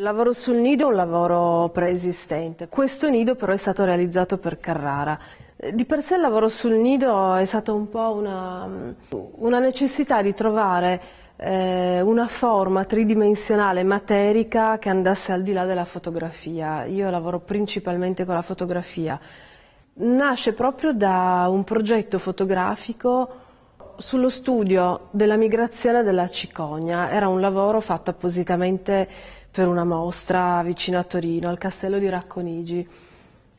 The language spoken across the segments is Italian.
Il lavoro sul nido è un lavoro preesistente, questo nido però è stato realizzato per Carrara. Di per sé il lavoro sul nido è stata un po' una, una necessità di trovare eh, una forma tridimensionale materica che andasse al di là della fotografia. Io lavoro principalmente con la fotografia. Nasce proprio da un progetto fotografico sullo studio della migrazione della cicogna. Era un lavoro fatto appositamente per una mostra vicino a Torino, al castello di Racconigi,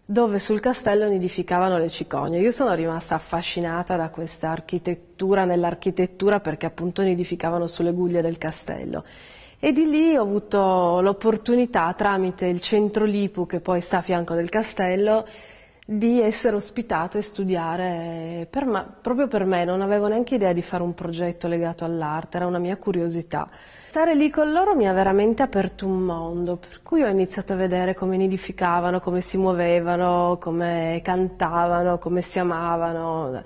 dove sul castello nidificavano le cicogne. Io sono rimasta affascinata da questa architettura nell'architettura perché appunto nidificavano sulle guglie del castello. E di lì ho avuto l'opportunità, tramite il centro Lipu che poi sta a fianco del castello, di essere ospitata e studiare per me, proprio per me, non avevo neanche idea di fare un progetto legato all'arte, era una mia curiosità. Stare lì con loro mi ha veramente aperto un mondo, per cui ho iniziato a vedere come nidificavano, come si muovevano, come cantavano, come si amavano.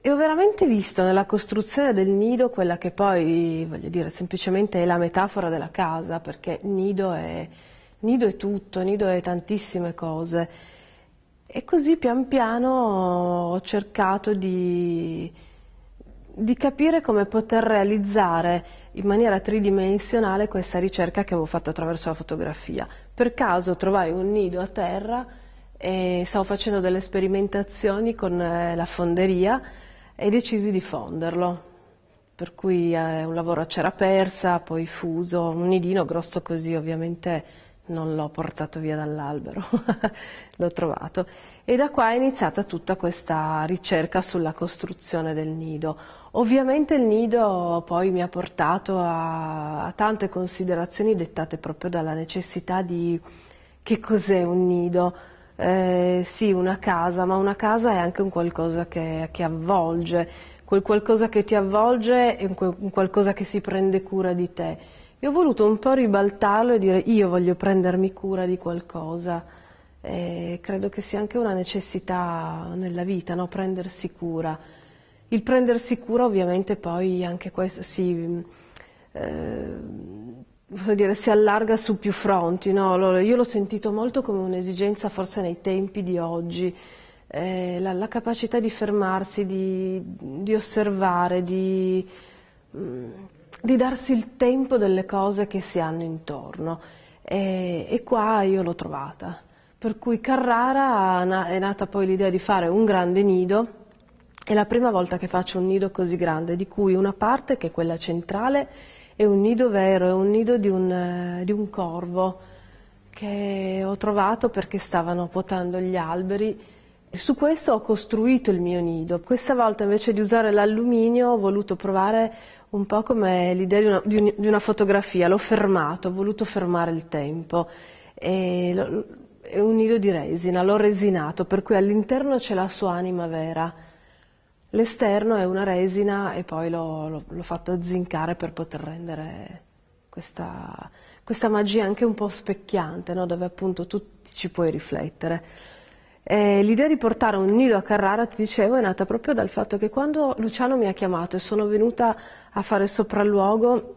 E ho veramente visto nella costruzione del nido quella che poi, voglio dire, semplicemente è la metafora della casa, perché nido è, nido è tutto, nido è tantissime cose. E così pian piano ho cercato di, di capire come poter realizzare in maniera tridimensionale questa ricerca che avevo fatto attraverso la fotografia. Per caso trovai un nido a terra e stavo facendo delle sperimentazioni con eh, la fonderia e decisi di fonderlo. Per cui è eh, un lavoro a cera persa, poi fuso, un nidino grosso così ovviamente non l'ho portato via dall'albero, l'ho trovato. E da qua è iniziata tutta questa ricerca sulla costruzione del nido. Ovviamente il nido poi mi ha portato a, a tante considerazioni dettate proprio dalla necessità di che cos'è un nido. Eh, sì, una casa, ma una casa è anche un qualcosa che, che avvolge, quel qualcosa che ti avvolge è un qualcosa che si prende cura di te. E ho voluto un po' ribaltarlo e dire io voglio prendermi cura di qualcosa. E credo che sia anche una necessità nella vita, no? prendersi cura. Il prendersi cura ovviamente poi anche questo si, eh, dire, si allarga su più fronti. No? Io l'ho sentito molto come un'esigenza forse nei tempi di oggi, eh, la, la, capacità di fermarsi, di, di osservare, di, mm, di, darsi il tempo delle cose che si hanno intorno. E, e qua io l'ho trovata. Per cui Carrara è nata poi l'idea di fare un grande nido è la prima volta che faccio un nido così grande, di cui una parte, che è quella centrale, è un nido vero, è un nido di un, eh, di un corvo che ho trovato perché stavano potando gli alberi. Su questo ho costruito il mio nido. Questa volta invece di usare l'alluminio ho voluto provare un po' come l'idea di una, di, un, di una, fotografia, l'ho fermato, ho voluto fermare il tempo. Lo, è un nido di resina, l'ho resinato, per cui all'interno c'è la sua anima vera. L'esterno è una resina e poi l'ho, l'ho fatto azzincare per poter rendere questa, questa magia anche un po' specchiante, no? dove appunto tu ci puoi riflettere. E l'idea di portare un nido a Carrara, ti dicevo, è nata proprio dal fatto che quando Luciano mi ha chiamato e sono venuta a fare sopralluogo,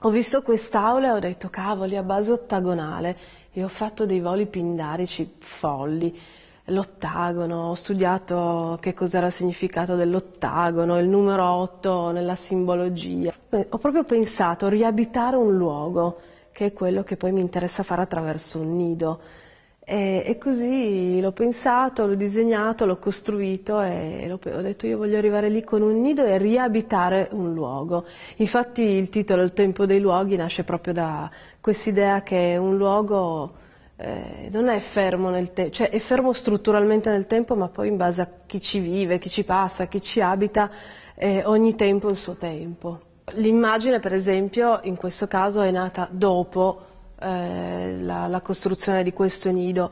ho visto quest'aula e ho detto cavoli a base ottagonale e ho fatto dei voli pindarici folli l'ottagono, ho studiato che cos'era il significato dell'ottagono, il numero 8 nella simbologia. Ho proprio pensato a riabitare un luogo, che è quello che poi mi interessa fare attraverso un nido. E, e così l'ho pensato, l'ho disegnato, l'ho costruito e ho detto io voglio arrivare lì con un nido e riabitare un luogo. Infatti il titolo Il tempo dei luoghi nasce proprio da quest'idea che un luogo eh, non è fermo nel tempo, cioè è fermo strutturalmente nel tempo, ma poi in base a chi ci vive, chi ci passa, chi ci abita, eh, ogni tempo il suo tempo. L'immagine, per esempio, in questo caso è nata dopo eh, la, la, costruzione di questo nido.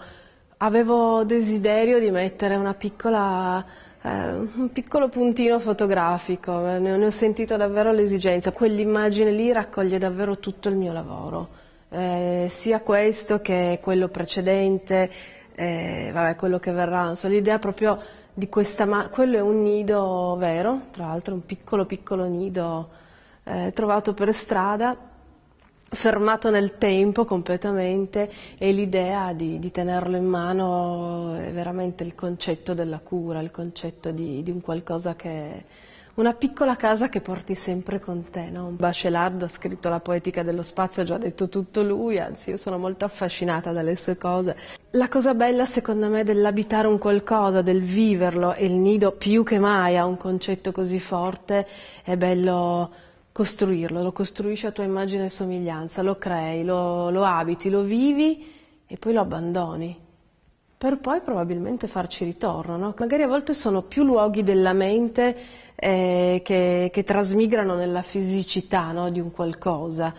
Avevo desiderio di mettere piccola, eh, un piccolo puntino fotografico, ne, ne ho sentito davvero l'esigenza. Quell'immagine lì raccoglie davvero tutto il mio lavoro eh, sia questo che quello precedente, eh, vabbè, quello che verrà, so, l'idea proprio di questa, ma quello è un nido vero, tra l'altro un piccolo piccolo nido eh, trovato per strada fermato nel tempo completamente e l'idea di, di, tenerlo in mano è veramente il concetto della cura, il concetto di, di un qualcosa che una piccola casa che porti sempre con te. No? Bachelard ha scritto La poetica dello spazio, ha già detto tutto lui, anzi io sono molto affascinata dalle sue cose. La cosa bella secondo me dell'abitare un qualcosa, del viverlo, e il nido più che mai ha un concetto così forte, è bello costruirlo, lo costruisci a tua immagine e somiglianza, lo crei, lo, lo abiti, lo vivi e poi lo abbandoni per poi probabilmente farci ritorno. No? Magari a volte sono più luoghi della mente eh, che, che, trasmigrano nella fisicità no? di un qualcosa.